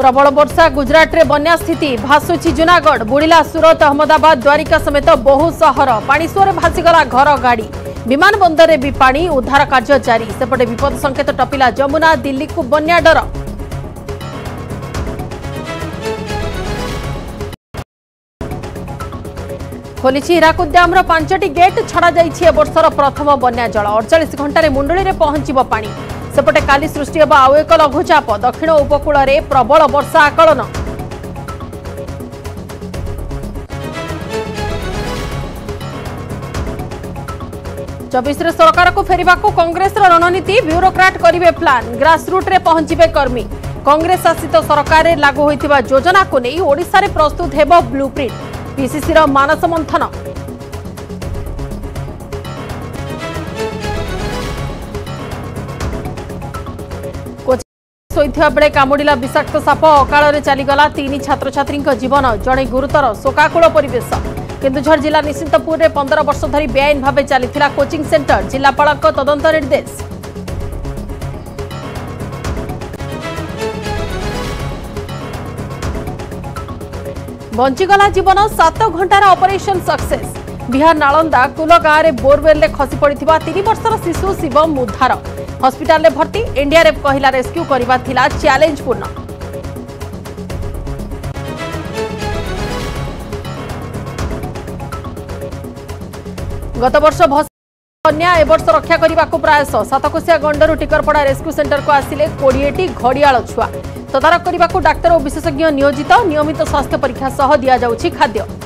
ପ୍ରବଳ ବର୍ଷା ଗୁଜରାଟରେ ବନ୍ୟା ସ୍ଥିତି ଭାସୁଛି ଜୁନାଗଡ଼ ବୁଡ଼ିଲା ସୁରତ ଅହମ୍ମଦାବାଦ ଦ୍ୱାରିକା ସମେତ ବହୁ ସହର। ପାଣି ସୁଅରେ ଭାସିଗଲା ଘର ଗାଡ଼ି। ବିମାନ ବନ୍ଦରରେ ବି ପାଣି ଉଦ୍ଧାର କାର୍ଯ୍ୟ ଜାରି। ସେପଟେ ବିପଦ ସଂକେତ ଟପିଲା ଯମୁନା ଦିଲ୍ଲୀକୁ ବନ୍ୟା ଡର। ଖୋଲିଛି ହୀରାକୁଦ ଡ୍ୟାମ୍ର ପାଞ୍ଚଟି ଗେଟ୍ ଛଡ଼ାଯାଇଛି ଏ ବର୍ଷର ପ୍ରଥମ ବନ୍ୟା ଜଳ। ଅଡ଼ଚାଳିଶ ଘଣ୍ଟାରେ ମୁଣ୍ଡଳିରେ ପହଞ୍ଚିବ ପାଣି। ସେପଟେ କାଲି ସୃଷ୍ଟି ହେବ ଆଉ ଏକ ଲଘୁଚାପ। ଦକ୍ଷିଣ ଉପକୂଳରେ ପ୍ରବଳ ବର୍ଷା ଆକଳନ। ଚବିଶରେ ସରକାରକୁ ଫେରିବାକୁ କଂଗ୍ରେସର ରଣନୀତି ବ୍ୟୁରୋକ୍ରାଟ କରିବେ ପ୍ଲାନ୍। ଗ୍ରାସରୁଟ୍ରେ ପହଞ୍ଚିବେ କର୍ମୀ। କଂଗ୍ରେସ ଶାସିତ ସରକାରରେ ଲାଗୁ ହୋଇଥିବା ଯୋଜନାକୁ ନେଇ ଓଡ଼ିଶାରେ ପ୍ରସ୍ତୁତ ହେବ ବ୍ଲୁପ୍ରିଣ୍ଟ ପିସିସିର ମାନସ ମନ୍ଥନ। ଶୋଇଥିବା ବେଳେ କାମୁଡ଼ିଲା ବିଷାକ୍ତ ସାପ ଅକାଳରେ ଚାଲିଗଲା ତିନି ଛାତ୍ରଛାତ୍ରୀଙ୍କ ଜୀବନ। ଜଣେ ଗୁରୁତର ଶୋକାକୁଳ ପରିବେଶ। କେନ୍ଦୁଝର ଜିଲ୍ଲା ନିଶ୍ଚିନ୍ତପୁରରେ ପନ୍ଦର ବର୍ଷ ଧରି ବେଆଇନ ଭାବେ ଚାଲିଥିଲା କୋଚିଂ ସେଣ୍ଟର ଜିଲ୍ଲାପାଳଙ୍କ ତଦନ୍ତ ନିର୍ଦ୍ଦେଶ। ବଞ୍ଚିଗଲା ଜୀବନ ସାତ ଘଣ୍ଟାର ଅପରେସନ ସକ୍ସେସ୍ ବିହାର ନାଳନ୍ଦା କୁଲ ଗାଁରେ ବୋରୱେଲ୍ରେ ଖସି ପଡ଼ିଥିବା ତିନି ବର୍ଷର ଶିଶୁ ଶିବମ ଉଦ୍ଧାର ହସ୍ପିଟାଲରେ ଭର୍ତ୍ତି ଏନ୍ଡିଆର୍ଏଫ୍ କହିଲା ରେସ୍କ୍ୟୁ କରିବା ଥିଲା ଚ୍ୟାଲେଞ୍ଜପୂର୍ଣ୍ଣ ଗତବର୍ଷ ବନ୍ୟା ଏବର୍ଷ ରକ୍ଷା କରିବାକୁ ପ୍ରୟାସ ସାତକୋଶିଆ ଗଣ୍ଡରୁ ଟିକରପଡ଼ା ରେସ୍କ୍ୟୁ ସେଣ୍ଟରକୁ ଆସିଲେ କୋଡ଼ିଏଟି ଘଡ଼ିଆଳ ଛୁଆ। ତଦାରଖ କରିବାକୁ ଡାକ୍ତର ଓ ବିଶେଷଜ୍ଞ ନିୟୋଜିତ ନିୟମିତ ସ୍ୱାସ୍ଥ୍ୟ ପରୀକ୍ଷା ସହ ଦିଆଯାଉଛି ଖାଦ୍ୟ।